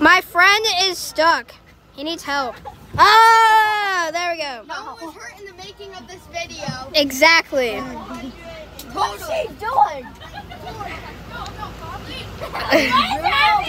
My friend is stuck. He needs help. Ah, there we go. No one was hurt in the making of this video. Exactly. What's she doing?